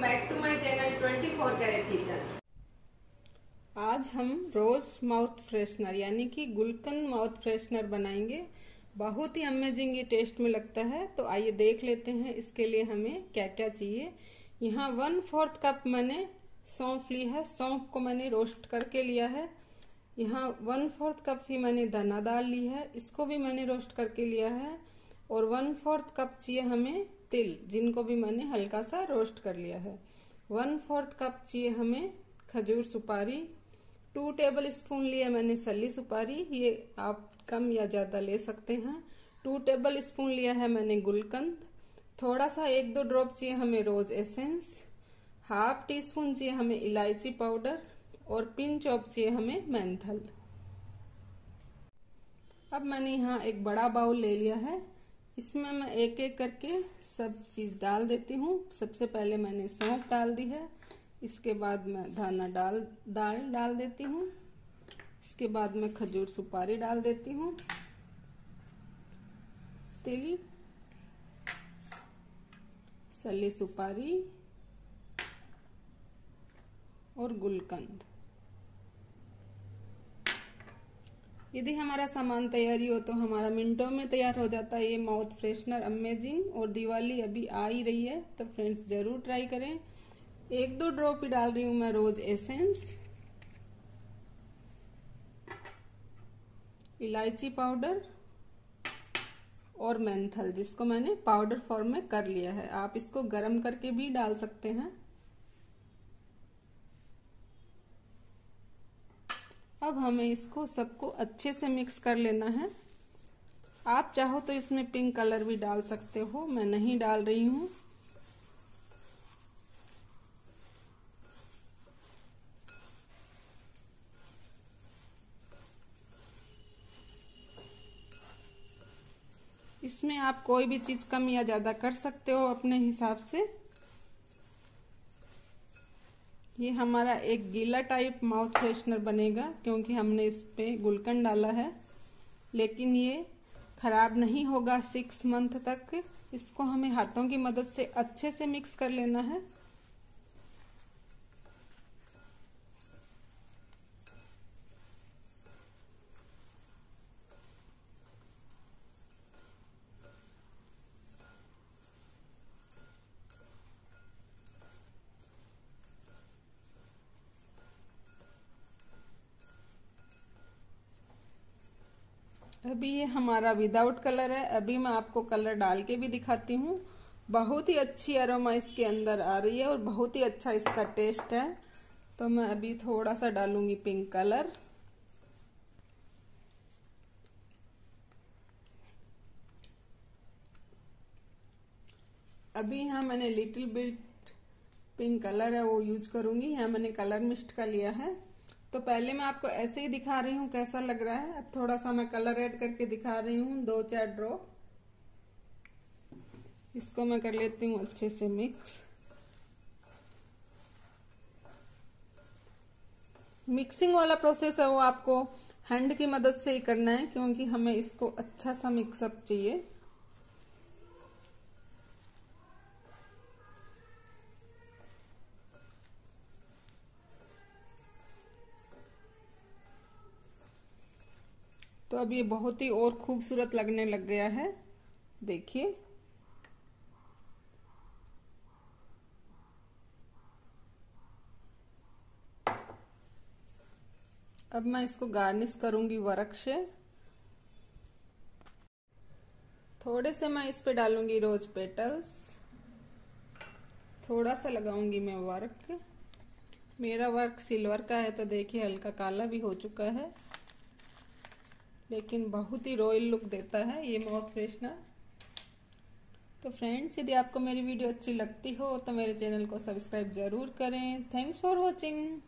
Back to my channel 24 carat आज हम रोज mouth freshener यानी कि गुलकंद माउथ फ्रेशनर बनाएँगे। बहुत ही अमेजिंग ये टेस्ट में लगता है। तो आइए देख लेते हैं इसके लिए हमें क्या क्या चाहिए। यहाँ वन फोर्थ कप मैंने सौंफ ली है। सौंफ को मैंने रोस्ट करके लिया है। यहाँ वन फोर्थ कप ही मैंने धना दाल ली है। इसको भी मैंने रोस्ट करके लिया है। और वन फोर्थ कप चाहिए हमें तिल, जिनको भी मैंने हल्का सा रोस्ट कर लिया है। वन फोर्थ कप चाहिए हमें खजूर सुपारी। टू टेबल स्पून लिया मैंने सली सुपारी, ये आप कम या ज़्यादा ले सकते हैं। टू टेबल स्पून लिया है मैंने गुलकंद। थोड़ा सा एक दो ड्रॉप चाहिए हमें rose essence. Half teaspoon चाहिए हमें इलायची पाउडर और पिन चॉप चाहिए हमें मेंथल। अब मैंने यहाँ एक बड़ा बाउल ले लिया है। इसमें मैं एक एक करके सब चीज़ डाल देती हूँ। सबसे पहले मैंने सौंफ डाल दी है। इसके बाद मैं धाना डाल, दाल डाल देती हूँ। इसके बाद मैं खजूर सुपारी डाल देती हूँ। तिल सली सुपारी और गुलकंद। यदि हमारा सामान तैयारी हो तो हमारा मिनटों में तैयार हो जाता है। ये माउथ फ्रेशनर अमेजिंग और दिवाली अभी आ ही रही है तो फ्रेंड्स ज़रूर ट्राई करें। एक दो ड्रॉप ही डाल रही हूँ मैं रोज एसेंस इलायची पाउडर और मेंथल जिसको मैंने पाउडर फॉर्म में कर लिया है। आप इसको गर्म करके भी डाल सकते हैं। अब हमें इसको सबको अच्छे से मिक्स कर लेना है। आप चाहो तो इसमें पिंक कलर भी डाल सकते हो। मैं नहीं डाल रही हूँ। इसमें आप कोई भी चीज़ कम या ज़्यादा कर सकते हो अपने हिसाब से। ये हमारा एक गीला टाइप माउथ फ्रेशनर बनेगा, क्योंकि हमने इस पे गुलकंद डाला है। लेकिन ये खराब नहीं होगा सिक्स मंथ तक। इसको हमें हाथों की मदद से अच्छे से मिक्स कर लेना है। अभी ये हमारा विदाउट कलर है। अभी मैं आपको कलर डाल के भी दिखाती हूँ। बहुत ही अच्छी अरोमा इसके अंदर आ रही है और बहुत ही अच्छा इसका टेस्ट है। तो मैं अभी थोड़ा सा डालूँगी पिंक कलर अभी यहाँ मैंने लिटिल बिट पिंक कलर है, वो यूज़ करूँगी। यहाँ मैंने कलर मिस्ट का लिया है। तो पहले मैं आपको ऐसे ही दिखा रही हूँ कैसा लग रहा है। अब थोड़ा सा मैं कलर ऐड करके दिखा रही हूँ, दो चार ड्रॉप इसको मैं कर लेती हूँ अच्छे से मिक्स। मिक्सिंग वाला प्रोसेस है वो आपको हैंड की मदद से ही करना है, क्योंकि हमें इसको अच्छा सा मिक्सअप चाहिए। तो अब ये बहुत ही और खूबसूरत लगने लग गया है। देखिए। अब मैं इसको गार्निश करूँगी वर्क से। थोड़े से मैं इस पे डालूँगी रोज पेटल्स। थोड़ा सा लगाऊँगी मैं वर्क। मेरा वर्क सिल्वर का है तो देखिए हल्का काला भी हो चुका है। लेकिन बहुत ही रॉयल लुक देता है ये माउथ फ्रेशनर तो फ्रेंड्स यदि आपको मेरी वीडियो अच्छी लगती हो तो मेरे चैनल को सब्सक्राइब ज़रूर करें। Thanks for watching